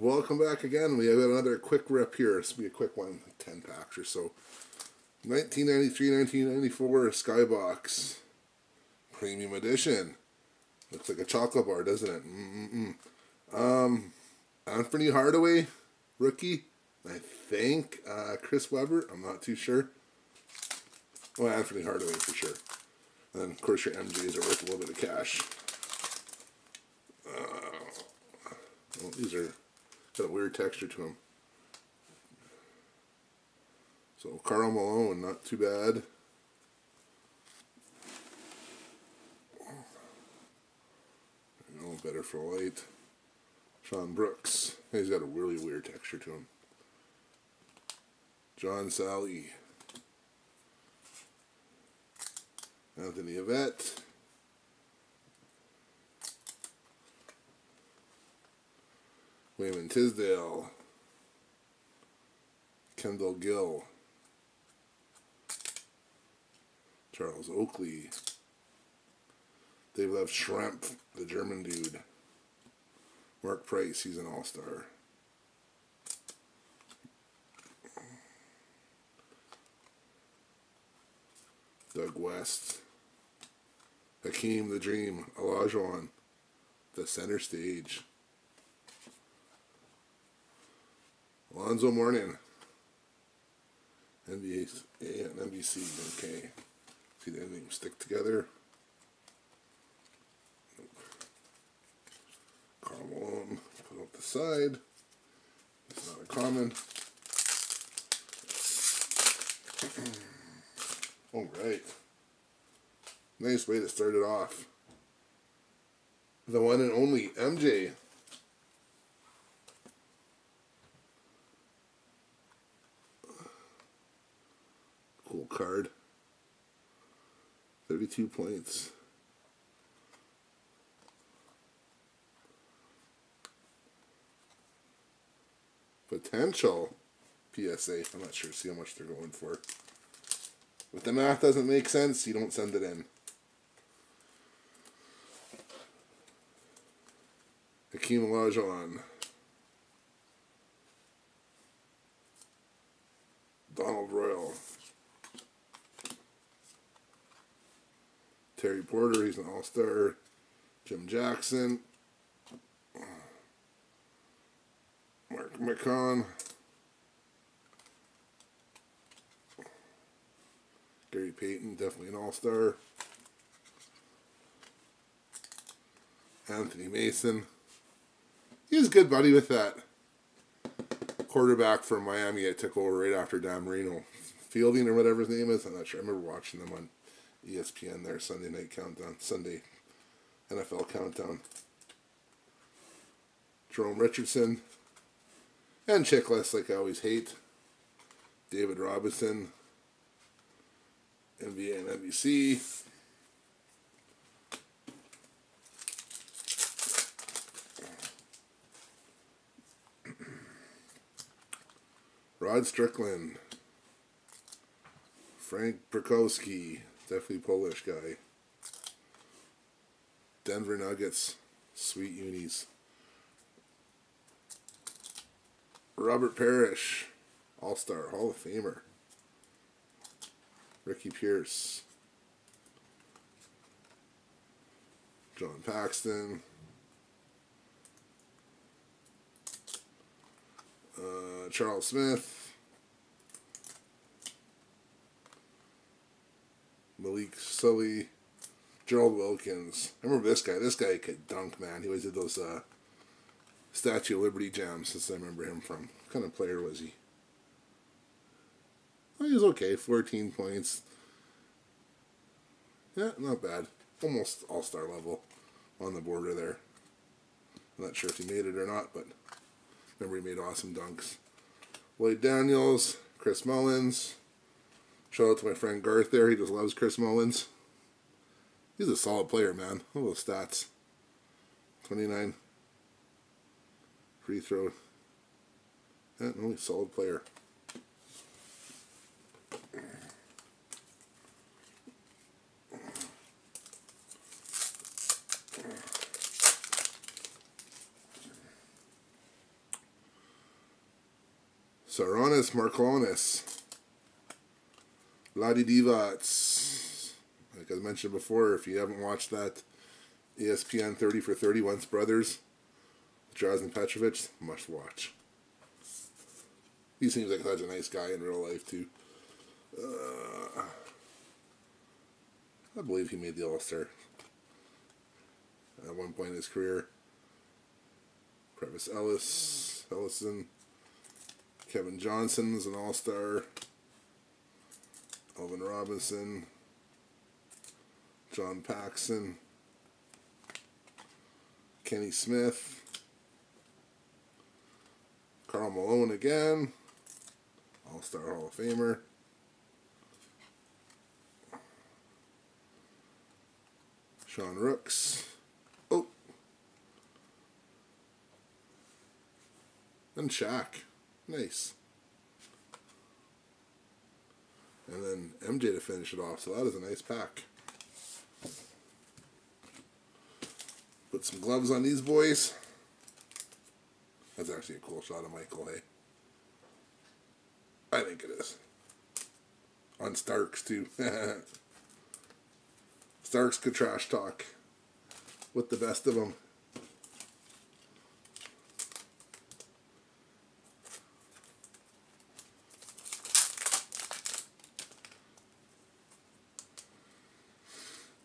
Welcome back again. We have another quick rip here. This will be a quick one, 10 packs or so. 1993-1994 Skybox Premium Edition. Looks like a chocolate bar, doesn't it? Mm-mm-mm. Um, Anthony Hardaway, rookie. I think uh, Chris Webber. I'm not too sure. Well, Anthony Hardaway for sure. And then, of course, your MJs are worth a little bit of cash. Uh, well, these are got a weird texture to them. So Karl Malone, not too bad. No better for light. Sean Brooks. He's got a really weird texture to him. John Salley. Anthony Avent. Wayman Tisdale. Kendall Gill. Charles Oakley. Detlef Schrempf, the German dude. Mark Price, he's an all-star. Doug West. Hakeem the Dream, Olajuwon, the center stage. Alonzo Mourning, NBA and NBC, okay. See the anything stick together. Malone, put up the side. It's not a common. All right. Nice way to start it off. The one and only MJ. Cool card. 32 points. Potential PSA. I'm not sure. See how much they're going for. If the math doesn't make sense, you don't send it in. Hakeem Olajuwon. Porter, he's an all-star. Jim Jackson. Mark Macon. Gary Payton, definitely an all-star. Anthony Mason. He was a good buddy with that quarterback from Miami I took over right after Dan Marino. Fielding or whatever his name is. I'm not sure. I remember watching them on ESPN there, Sunday night countdown, Sunday NFL countdown. Jerome Richardson. And checklist like I always hate. David Robinson. NBA and NBC. Rod Strickland. Frank Prokowski. Definitely Polish guy. Denver Nuggets. Sweet unis. Robert Parish. All-Star. Hall of Famer. Ricky Pierce. John Paxson. Uh, Charles Smith. Malik Sealy. Gerald Wilkins. I remember this guy. This guy could dunk, man. He always did those uh, Statue of Liberty jams, since I remember him from. What kind of player was he? Well, he was okay. 14 points. Yeah, not bad. Almost all-star level on the border there. I'm not sure if he made it or not, but remember he made awesome dunks. Lloyd Daniels, Chris Mullins. Shout out to my friend Garth there. He just loves Chris Mullins. He's a solid player, man. Look at those stats. 29 free throw. Yeah, a solid player. Sarunas Marciulionis. Vlade Divac. Like I mentioned before, if you haven't watched that ESPN 30 for 30 Once Brothers, Drazen Petrovic, must watch. He seems like such a nice guy in real life, too. Uh, I believe he made the All Star at one point in his career. Travis Ellis, Ellison, Kevin Johnson is an All Star. Alvin Robinson, John Paxson, Kenny Smith, Karl Malone again, All Star Hall of Famer. Sean Rooks. Oh. And Shaq. Nice. And then MJ to finish it off. So that is a nice pack. Put some gloves on these boys. That's actually a cool shot of Michael, hey? I think it is. On Starks, too. Starks could trash talk with the best of them.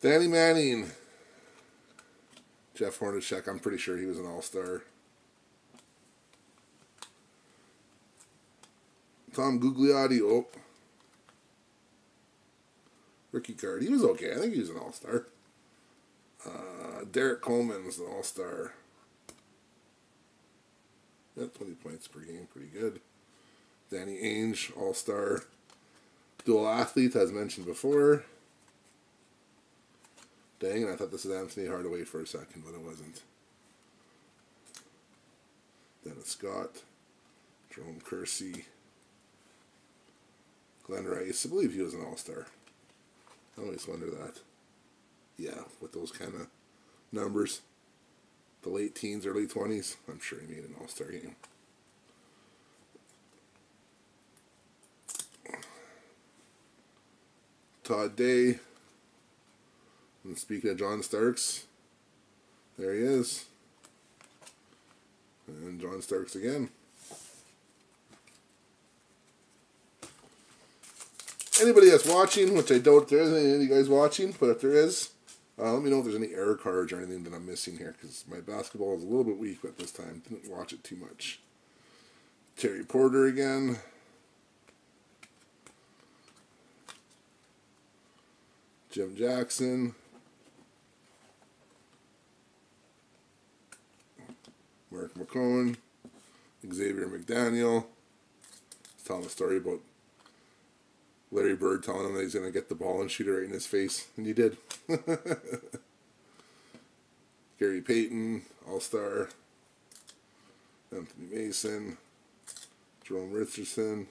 Danny Manning. Jeff Hornacek, I'm pretty sure he was an all-star. Tom Gugliotta, oh. Ricky card. He was okay. I think he was an all-star. Uh, Derrick Coleman's an all-star. Yeah, 20 points per game. Pretty good. Danny Ainge, all-star. Dual athlete, as mentioned before. Dang, and I thought this was Anthony Hardaway for a second, but it wasn't. Dennis Scott, Jerome Kersey, Glenn Rice. I believe he was an All Star. I always wonder that. Yeah, with those kind of numbers, the late teens, early 20s, I'm sure he made an All Star game. Todd Day, and speaking of John Starks, there he is. And John Starks again. Anybody that's watching, which I doubt there is any of you guys watching, but if there is, uh, let me know if there's any error cards or anything that I'm missing here, because my basketball is a little bit weak at this time. Didn't watch it too much. Terry Porter again. Jim Jackson. Mark Macon, Xavier McDaniel. He's telling a story about Larry Bird telling him that he's going to get the ball and shoot it right in his face, and he did. Gary Payton, All Star. Anthony Mason, Jerome Richardson,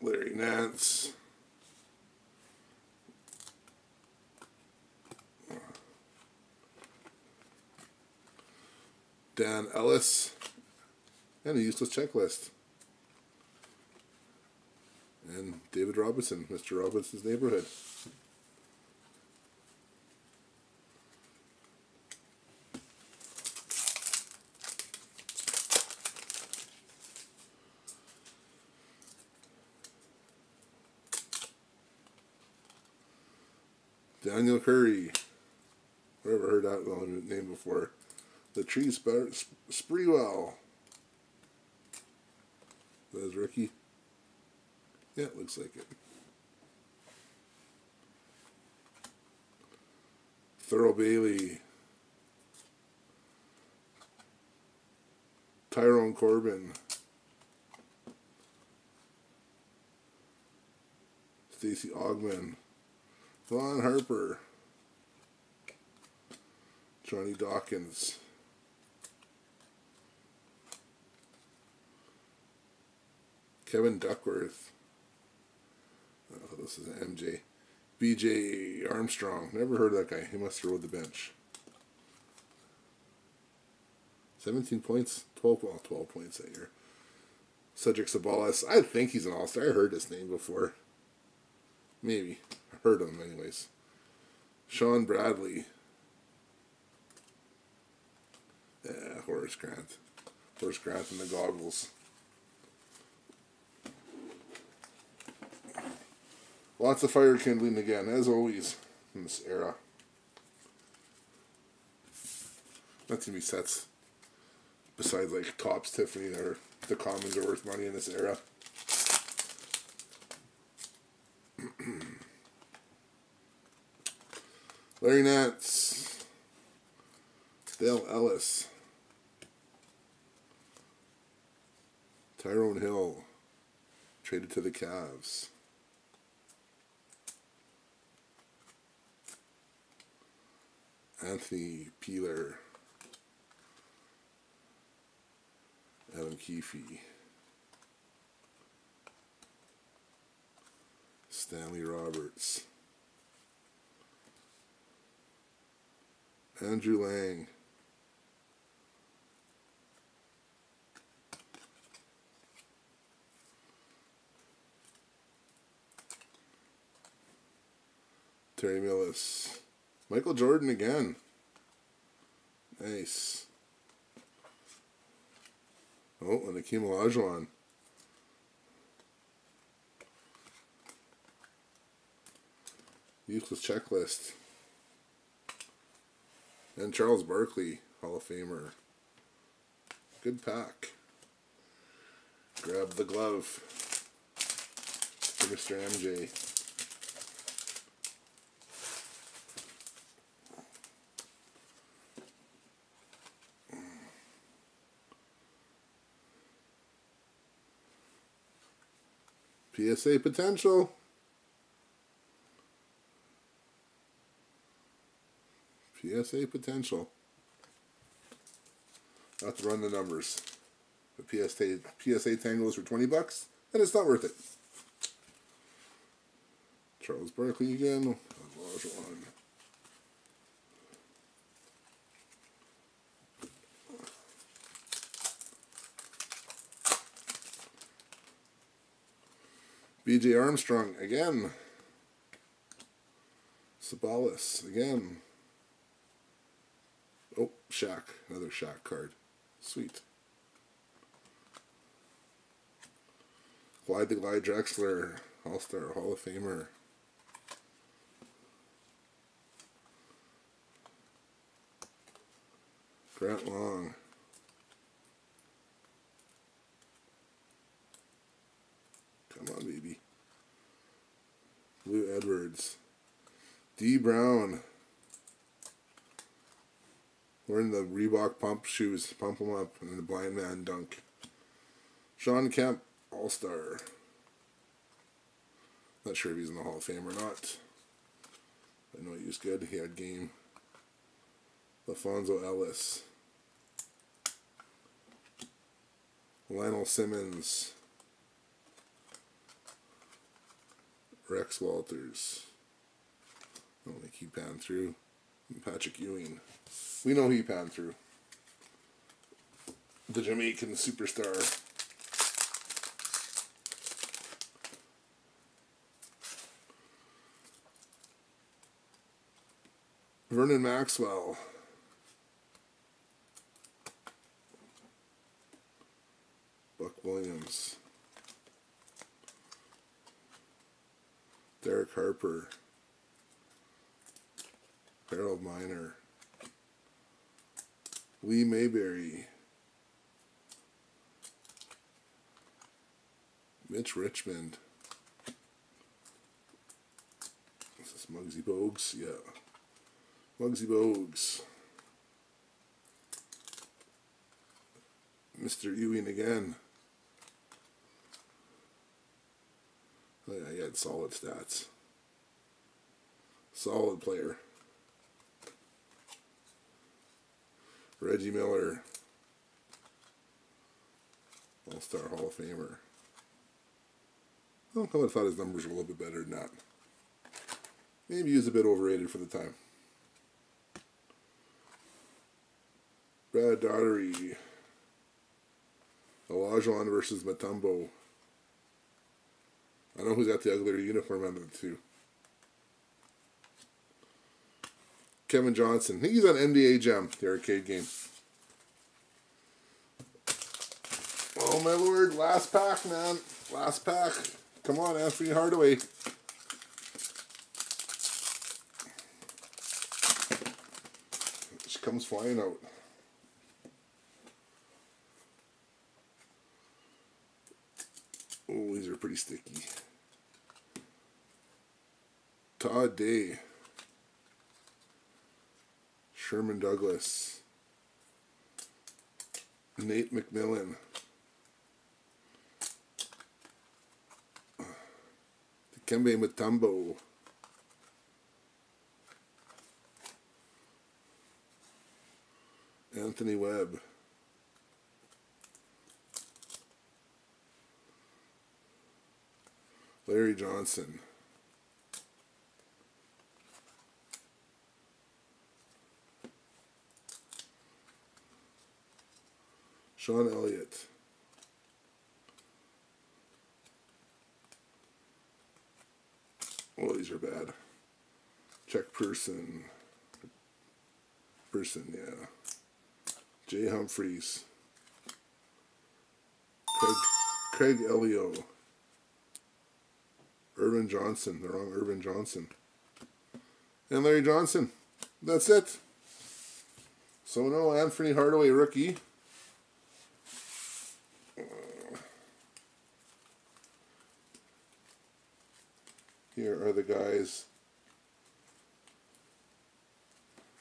Larry Nance. Dan Ellis, and a useless checklist. And David Robinson, Mr. Robinson's neighborhood. Daniel Curry. I've Never heard that name before. The tree sp- Sprewell. That's Ricky. Yeah, it looks like it. Thurl Bailey. Tyrone Corbin. Stacey Augmon. Vaughn Harper. Johnny Dawkins. Kevin Duckworth. Oh, this is an MJ. BJ Armstrong. Never heard of that guy. He must have rode the bench. 17 points. 12, well, 12 points that year. Cedric Ceballos. I think he's an All Star. I heard his name before. Maybe. I heard him, anyways. Shawn Bradley. Yeah, Horace Grant. Horace Grant in the goggles. Lots of fire kindling again, as always, in this era. Not too many sets besides like Topps Tiffany or the commons are worth money in this era. Larry Nance, Dale Ellis, Tyrone Hill, traded to the Cavs. Anthony Peeler, Adam Keefe, Stanley Roberts, Andrew Lang, Terry Millis. Michael Jordan again. Nice. Oh, and Akeem Olajuwon. Useless checklist. And Charles Barkley, Hall of Famer. Good pack. Grab the glove for Mr. MJ. PSA potential. PSA potential. Not to run the numbers. The PSA PSA tangles for twenty bucks, and it's not worth it. Charles Barkley again. BJ Armstrong again. Ceballos again. Oh, Shaq. Another Shaq card. Sweet. Clyde the Glide Drexler, All Star Hall of Famer. Grant Long. Come on, baby. Lou Edwards. Dee Brown. Wearing the Reebok pump shoes. Pump them up. And the blind man dunk. Shawn Kemp, All Star. Not sure if he's in the Hall of Fame or not. I know he was good. He had game. LaFonso Ellis. Lionel Simmons. Rex Walters. I don't think he panned through. And Patrick Ewing. We know he panned through. The Jamaican superstar. Vernon Maxwell. Derek Harper. Harold Miner. Lee Mayberry. Mitch Richmond. Is this Muggsy Bogues? Yeah. Muggsy Bogues. Mr. Ewing again. Oh yeah, he had solid stats. Solid player. Reggie Miller. All-Star Hall of Famer. I would have thought his numbers were a little bit better than that. Maybe he was a bit overrated for the time. Brad Daugherty. Olajuwon versus Mutombo. I know who's got the uglier uniform out of the two. Kevin Johnson. I think he's on NBA Jam, the arcade game. Oh my lord, last pack, man. Last pack. Come on, Anthony Hardaway. She comes flying out. Oh, these are pretty sticky. Todd Day. Sherman Douglas. Nate McMillan. Kembe Mutombo. Anthony Webb. Larry Johnson. Sean Elliott. Oh, these are bad. Check person. Person, yeah. Jay Humphries. Craig, Craig. Irvin Johnson. The wrong Irvin Johnson. And Larry Johnson. That's it. So no Anthony Hardaway rookie. Here are the guys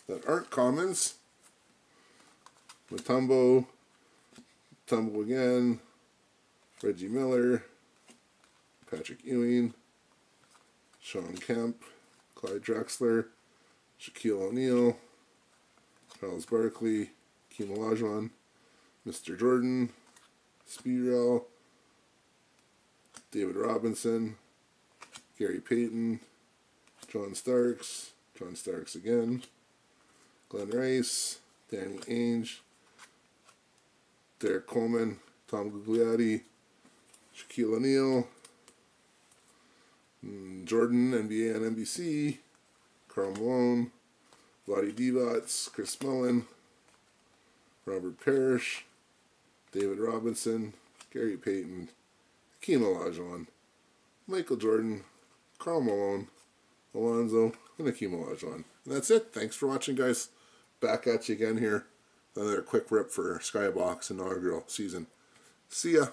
that aren't commons. Mutombo, Tumble again, Reggie Miller, Patrick Ewing, Shawn Kemp, Clyde Drexler, Shaquille O'Neal, Charles Barkley, Keem Olajuwon, Mr. Jordan, Speedrel, David Robinson, Gary Payton, John Starks, John Starks again, Glenn Rice, Danny Ainge, Derrick Coleman, Tom Gugliotta, Shaquille O'Neal, Jordan, NBA and NBC, Karl Malone, Vlade Divac, Chris Mullin, Robert Parish, David Robinson, Gary Payton, Hakeem Olajuwon, Michael Jordan, Karl Malone, Alonzo, and Hakeem Olajuwon. And that's it. Thanks for watching, guys. Back at you again here. Another quick rip for Skybox inaugural season. See ya.